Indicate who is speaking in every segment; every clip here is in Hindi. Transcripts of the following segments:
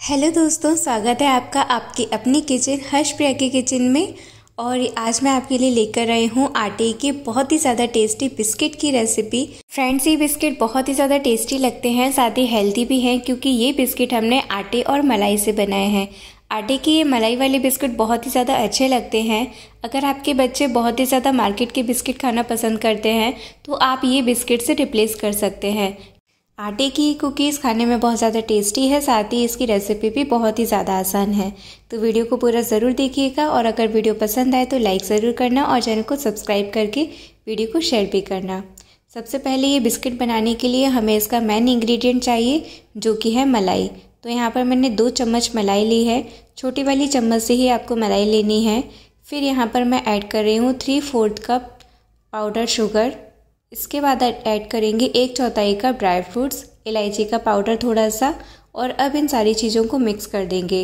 Speaker 1: हेलो दोस्तों, स्वागत है आपका आपकी अपनी किचन हर्ष प्रिया की किचन में। और आज मैं आपके लिए लेकर आई हूँ आटे के बहुत ही ज़्यादा टेस्टी बिस्किट की रेसिपी फ्रेंड्स ये बिस्किट बहुत ही ज़्यादा टेस्टी लगते हैं, साथ ही हेल्दी भी हैं, क्योंकि ये बिस्किट हमने आटे और मलाई से बनाए हैं। आटे की ये मलाई वाले बिस्किट बहुत ही ज़्यादा अच्छे लगते हैं। अगर आपके बच्चे बहुत ही ज़्यादा मार्केट के बिस्किट खाना पसंद करते हैं तो आप ये बिस्किट से रिप्लेस कर सकते हैं। आटे की कुकीज़ खाने में बहुत ज़्यादा टेस्टी है, साथ ही इसकी रेसिपी भी बहुत ही ज़्यादा आसान है। तो वीडियो को पूरा ज़रूर देखिएगा और अगर वीडियो पसंद आए तो लाइक ज़रूर करना और चैनल को सब्सक्राइब करके वीडियो को शेयर भी करना। सबसे पहले ये बिस्किट बनाने के लिए हमें इसका मेन इंग्रेडिएंट चाहिए, जो कि है मलाई। तो यहाँ पर मैंने दो चम्मच मलाई ली है। छोटी वाली चम्मच से ही आपको मलाई लेनी है। फिर यहाँ पर मैं ऐड कर रही हूँ three fourth cup powder sugar इसके बाद ऐड करेंगे एक चौथाई का ड्राई फ्रूट्स, इलायची का पाउडर थोड़ा सा और अब इन सारी चीज़ों को मिक्स कर देंगे।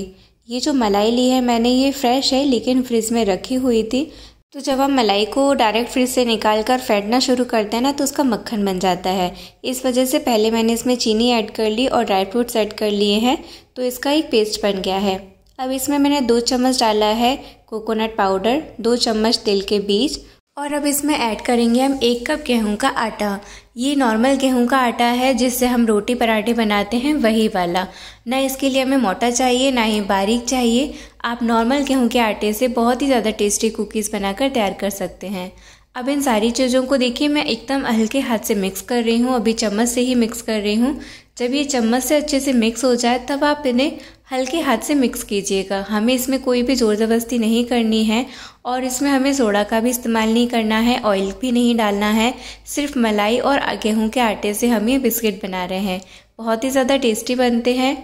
Speaker 1: ये जो मलाई ली है, मैंने ये फ्रेश है, लेकिन फ्रिज में रखी हुई थी। तो जब हम मलाई को डायरेक्ट फ्रिज से निकाल कर फेंटना शुरू करते हैं ना तो उसका मक्खन बन जाता है। इस वजह से पहले मैंने इसमें चीनी ऐड कर ली और ड्राई फ्रूट्स ऐड कर लिए हैं तो इसका एक पेस्ट बन गया है। अब इसमें मैंने दो चम्मच डाला है कोकोनट पाउडर, दो चम्मच तिल के बीज और अब इसमें ऐड करेंगे हम एक कप गेहूँ का आटा। ये नॉर्मल गेहूँ का आटा है, जिससे हम रोटी पराठे बनाते हैं, वही वाला। ना इसके लिए हमें मोटा चाहिए, ना ही बारीक चाहिए। आप नॉर्मल गेहूँ के आटे से बहुत ही ज़्यादा टेस्टी कुकीज़ बनाकर तैयार कर सकते हैं। अब इन सारी चीज़ों को देखिए, मैं एकदम हल्के हाथ से मिक्स कर रही हूँ। अभी चम्मच से ही मिक्स कर रही हूँ। जब ये चम्मच से अच्छे से मिक्स हो जाए, तब आप इन्हें हल्के हाथ से मिक्स कीजिएगा। हमें इसमें कोई भी ज़ोर ज़बरदस्ती नहीं करनी है और इसमें हमें सोडा का भी इस्तेमाल नहीं करना है ऑयल भी नहीं डालना है। सिर्फ़ मलाई और गेहूँ के आटे से हम ये बिस्किट बना रहे हैं। बहुत ही ज़्यादा टेस्टी बनते हैं।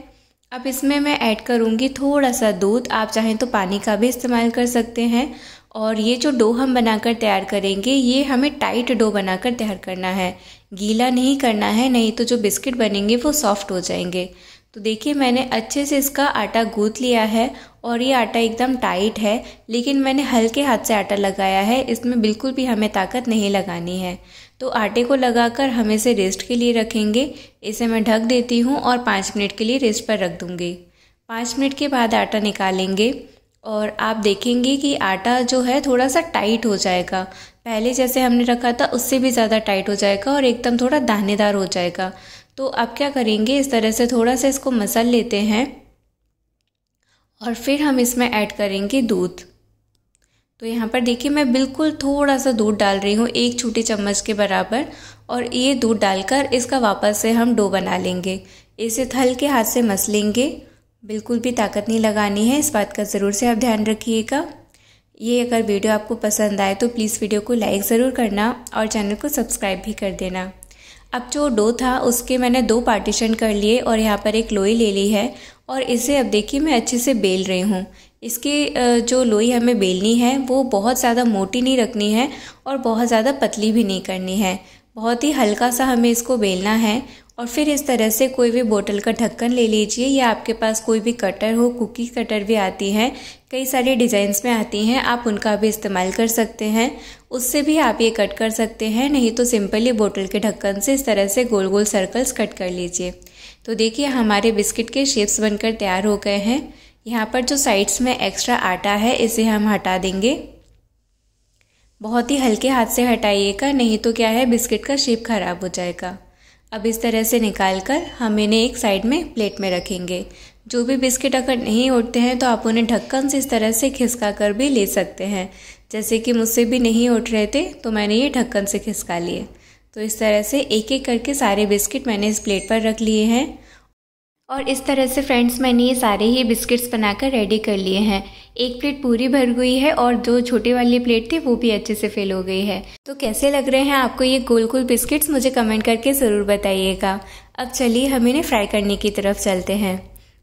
Speaker 1: अब इसमें मैं ऐड करूँगी थोड़ा सा दूध। आप चाहें तो पानी का भी इस्तेमाल कर सकते हैं। और ये जो डो हम बनाकर तैयार करेंगे, ये हमें टाइट डो बनाकर तैयार करना है। गीला नहीं करना है, नहीं तो जो बिस्किट बनेंगे वो सॉफ्ट हो जाएँगे। तो देखिए, मैंने अच्छे से इसका आटा गूँथ लिया है और ये आटा एकदम टाइट है, लेकिन मैंने हल्के हाथ से आटा लगाया है, इसमें बिल्कुल भी हमें ताकत नहीं लगानी है। तो आटे को लगाकर हम इसे रेस्ट के लिए रखेंगे। इसे मैं ढक देती हूँ और पाँच मिनट के लिए रेस्ट पर रख दूँगी। पाँच मिनट के बाद आटा निकालेंगे। और आप देखेंगे कि आटा जो है थोड़ा सा टाइट हो जाएगा। पहले जैसे हमने रखा था, उससे भी ज़्यादा टाइट हो जाएगा और एकदम थोड़ा दानेदार हो जाएगा। तो आप क्या करेंगे, इस तरह से थोड़ा सा इसको मसल लेते हैं और फिर हम इसमें ऐड करेंगे दूध। तो यहाँ पर देखिए, मैं बिल्कुल थोड़ा सा दूध डाल रही हूँ, एक छोटी चम्मच के बराबर। और ये दूध डालकर इसका वापस से हम डो बना लेंगे। इसे थल के हाथ से मस लेंगे। बिल्कुल भी ताकत नहीं लगानी है, इस बात का ज़रूर से आप ध्यान रखिएगा। ये अगर वीडियो आपको पसंद आए तो प्लीज़ वीडियो को लाइक ज़रूर करना और चैनल को सब्सक्राइब भी कर देना। अब जो डो था, उसके मैंने दो पार्टीशन कर लिए और यहाँ पर एक लोई ले ली है और इसे अब देखिए मैं अच्छे से बेल रही हूँ। इसकी जो लोई हमें बेलनी है, वो बहुत ज़्यादा मोटी नहीं रखनी है और बहुत ज़्यादा पतली भी नहीं करनी है। बहुत ही हल्का सा हमें इसको बेलना है और फिर इस तरह से कोई भी बोतल का ढक्कन ले लीजिए, या आपके पास कोई भी कटर हो, कुकी कटर भी आती हैं, कई सारी डिज़ाइंस में आती हैं, आप उनका भी इस्तेमाल कर सकते हैं। उससे भी आप ये कट कर सकते हैं, नहीं तो सिंपली बोतल के ढक्कन से इस तरह से गोल गोल सर्कल्स कट कर लीजिए। तो देखिए, हमारे बिस्किट के शेप्स बनकर तैयार हो गए हैं। यहाँ पर जो साइड्स में एक्स्ट्रा आटा है, इसे हम हटा देंगे। बहुत ही हल्के हाथ से हटाइएगा, नहीं तो क्या है, बिस्किट का शेप खराब हो जाएगा। अब इस तरह से निकाल कर हम इन्हें एक साइड में प्लेट में रखेंगे। जो भी बिस्किट अगर नहीं उठते हैं तो आप उन्हें ढक्कन से इस तरह से खिसका कर भी ले सकते हैं। जैसे कि मुझसे भी नहीं उठ रहे थे तो मैंने ये ढक्कन से खिसका लिए। तो इस तरह से एक एक करके सारे बिस्किट मैंने इस प्लेट पर रख लिए हैं। और इस तरह से फ्रेंड्स मैंने ये सारे ही बिस्किट्स बनाकर रेडी कर लिए हैं। एक प्लेट पूरी भर गई है और जो छोटे वाली प्लेट थी, वो भी अच्छे से फिल हो गई है। तो कैसे लग रहे हैं आपको ये गोल गोल बिस्किट्स मुझे कमेंट करके ज़रूर बताइएगा। अब चलिए हम इन्हें फ्राई करने की तरफ़ चलते हैं।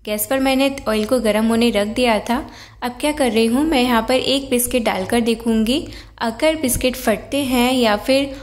Speaker 1: गैस पर मैंने ऑयल को गर्म होने रख दिया था। अब क्या कर रही हूँ, मैं यहाँ पर एक बिस्किट डालकर देखूँगी। अगर बिस्किट फटते हैं या फिर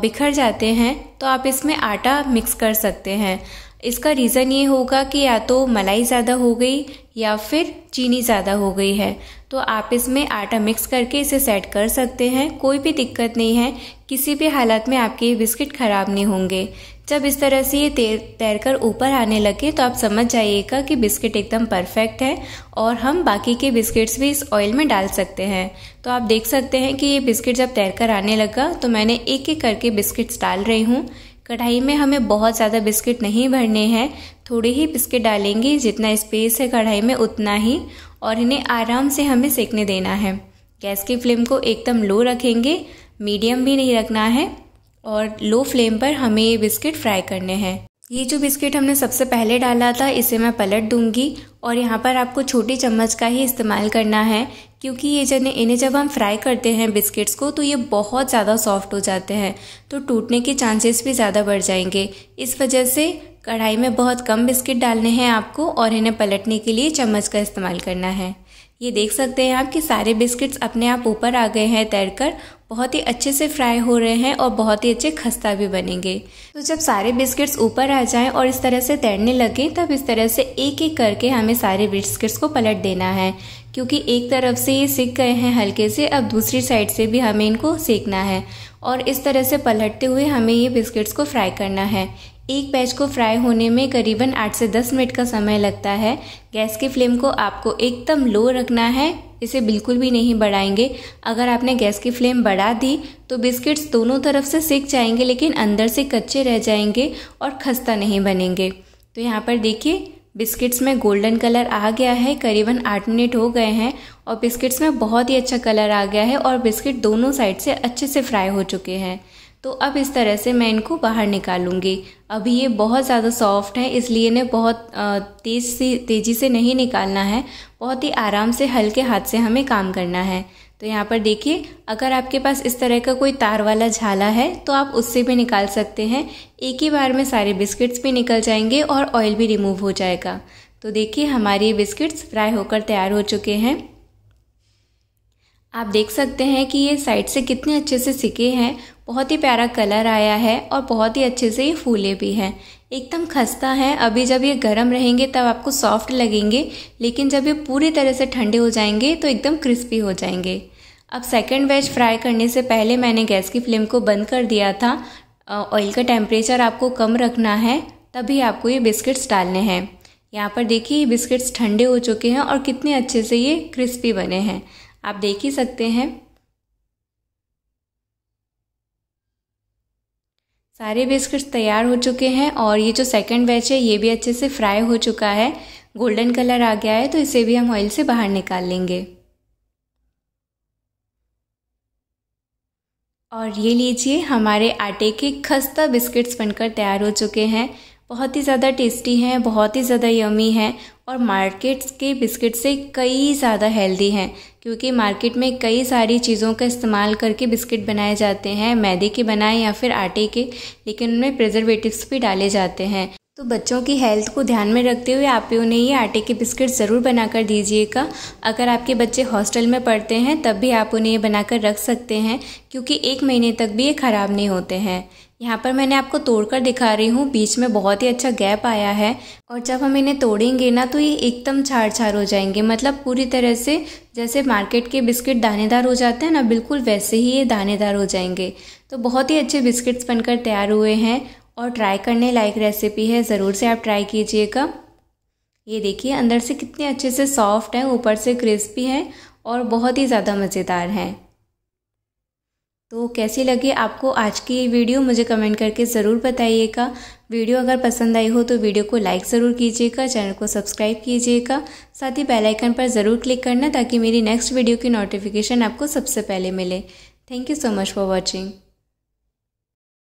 Speaker 1: बिखर जाते हैं तो आप इसमें आटा मिक्स कर सकते हैं। इसका रीज़न ये होगा कि या तो मलाई ज़्यादा हो गई या फिर चीनी ज़्यादा हो गई है। तो आप इसमें आटा मिक्स करके इसे सेट कर सकते हैं। कोई भी दिक्कत नहीं है। किसी भी हालत में आपके बिस्किट ख़राब नहीं होंगे। जब इस तरह से ये तैर तैर कर ऊपर आने लगे तो आप समझ जाइएगा कि बिस्किट एकदम परफेक्ट है और हम बाकी के बिस्किट्स भी इस ऑयल में डाल सकते हैं। तो आप देख सकते हैं कि ये बिस्किट जब तैर कर आने लगा तो मैंने एक एक करके बिस्किट्स डाल रही हूँ। कढ़ाई में हमें बहुत ज़्यादा बिस्किट नहीं भरने हैं। थोड़े ही बिस्किट डालेंगे, जितना स्पेस है कढ़ाई में, उतना ही। और इन्हें आराम से हमें सेकने देना है। गैस की फ्लेम को एकदम लो रखेंगे। मीडियम भी नहीं रखना है। और लो फ्लेम पर हमें ये बिस्किट फ्राई करने हैं। ये जो बिस्किट हमने सबसे पहले डाला था, इसे मैं पलट दूँगी और यहाँ पर आपको छोटी चम्मच का ही इस्तेमाल करना है, क्योंकि ये जने, इन्हें जब हम फ्राई करते हैं बिस्किट्स को तो ये बहुत ज़्यादा सॉफ्ट हो जाते हैं तो टूटने के चांसेस भी ज़्यादा बढ़ जाएँगे। इस वजह से कढ़ाई में बहुत कम बिस्किट डालने हैं आपको और इन्हें पलटने के लिए चम्मच का इस्तेमाल करना है। ये देख सकते हैं आप कि सारे बिस्किट्स अपने आप ऊपर आ गए हैं तैरकर, बहुत ही अच्छे से फ्राई हो रहे हैं और बहुत ही अच्छे खस्ता भी बनेंगे। तो जब सारे बिस्किट्स ऊपर आ जाएँ और इस तरह से तैरने लगे, तब इस तरह से एक एक करके हमें सारे बिस्किट्स को पलट देना है, क्योंकि एक तरफ़ से ये सीख गए हैं हल्के से, अब दूसरी साइड से भी हमें इनको सेकना है। और इस तरह से पलटते हुए हमें ये बिस्किट्स को फ्राई करना है। एक बैच को फ्राई होने में करीबन 8 से 10 मिनट का समय लगता है। गैस की फ्लेम को आपको एकदम लो रखना है। इसे बिल्कुल भी नहीं बढ़ाएँगे। अगर आपने गैस की फ्लेम बढ़ा दी तो बिस्किट्स दोनों तरफ़ से सिक जाएँगे, लेकिन अंदर से कच्चे रह जाएँगे और खस्ता नहीं बनेंगे। तो यहाँ पर देखिए, बिस्किट्स में गोल्डन कलर आ गया है, करीबन आठ मिनट हो गए हैं और बिस्किट्स में बहुत ही अच्छा कलर आ गया है और बिस्किट दोनों साइड से अच्छे से फ्राई हो चुके हैं। तो अब इस तरह से मैं इनको बाहर निकालूँगी। अभी ये बहुत ज़्यादा सॉफ्ट है, इसलिए इन्हें बहुत तेज से, तेज़ी से नहीं निकालना है। बहुत ही आराम से, हल्के हाथ से हमें काम करना है। तो यहाँ पर देखिए, अगर आपके पास इस तरह का कोई तार वाला झाला है तो आप उससे भी निकाल सकते हैं। एक ही बार में सारे बिस्किट्स भी निकल जाएँगे और ऑयल भी रिमूव हो जाएगा। तो देखिए, हमारे बिस्किट्स फ्राई होकर तैयार हो चुके हैं। आप देख सकते हैं कि ये साइड से कितने अच्छे से सिके हैं। बहुत ही प्यारा कलर आया है और बहुत ही अच्छे से ये फूले भी हैं। एकदम खस्ता है। अभी जब ये गर्म रहेंगे, तब आपको सॉफ्ट लगेंगे, लेकिन जब ये पूरी तरह से ठंडे हो जाएँगे तो एकदम क्रिस्पी हो जाएँगे। अब सेकेंड वेज फ्राई करने से पहले मैंने गैस की फ्लेम को बंद कर दिया था। ऑयल का टेम्परेचर आपको कम रखना है, तभी आपको ये बिस्किट्स डालने हैं। यहाँ पर देखिए, ये बिस्किट्स ठंडे हो चुके हैं और कितने अच्छे से ये क्रिस्पी बने हैं। आप देख ही सकते हैं। सारे बिस्किट्स तैयार हो चुके हैं और ये जो सेकंड बैच है, ये भी अच्छे से फ्राई हो चुका है। गोल्डन कलर आ गया है तो इसे भी हम ऑयल से बाहर निकाल लेंगे। और ये लीजिए, हमारे आटे के खस्ता बिस्किट्स बनकर तैयार हो चुके हैं। बहुत ही ज़्यादा टेस्टी हैं, बहुत ही ज़्यादा यमी हैं। और मार्केट्स के बिस्किट से कई ज़्यादा हेल्दी हैं, क्योंकि मार्केट में कई सारी चीज़ों का इस्तेमाल करके बिस्किट बनाए जाते हैं, मैदे के बनाए या फिर आटे के, लेकिन उनमें प्रिजर्वेटिव्स भी डाले जाते हैं। तो बच्चों की हेल्थ को ध्यान में रखते हुए आप भी उन्हें ये आटे के बिस्किट ज़रूर बनाकर दीजिएगा। अगर आपके बच्चे हॉस्टल में पढ़ते हैं, तब भी आप उन्हें ये बनाकर रख सकते हैं, क्योंकि एक महीने तक भी ये ख़राब नहीं होते हैं। यहाँ पर मैंने आपको तोड़कर दिखा रही हूँ। बीच में बहुत ही अच्छा गैप आया है। और जब हम इन्हें तोड़ेंगे ना तो ये एकदम छाड़ छाड़ हो जाएँगे। मतलब पूरी तरह से जैसे मार्केट के बिस्किट दानेदार हो जाते हैं ना, बिल्कुल वैसे ही ये दानेदार हो जाएँगे। तो बहुत ही अच्छे बिस्किट्स बनकर तैयार हुए हैं और ट्राई करने लायक रेसिपी है। ज़रूर से आप ट्राई कीजिएगा। ये देखिए, अंदर से कितने अच्छे से सॉफ्ट हैं, ऊपर से क्रिस्पी हैं और बहुत ही ज़्यादा मज़ेदार हैं। तो कैसी लगी आपको आज की ये वीडियो, मुझे कमेंट करके ज़रूर बताइएगा। वीडियो अगर पसंद आई हो तो वीडियो को लाइक ज़रूर कीजिएगा, चैनल को सब्सक्राइब कीजिएगा। साथ ही बेल आइकन पर ज़रूर क्लिक करना ताकि मेरी नेक्स्ट वीडियो की नोटिफिकेशन आपको सबसे पहले मिले। Thank you so much for watching.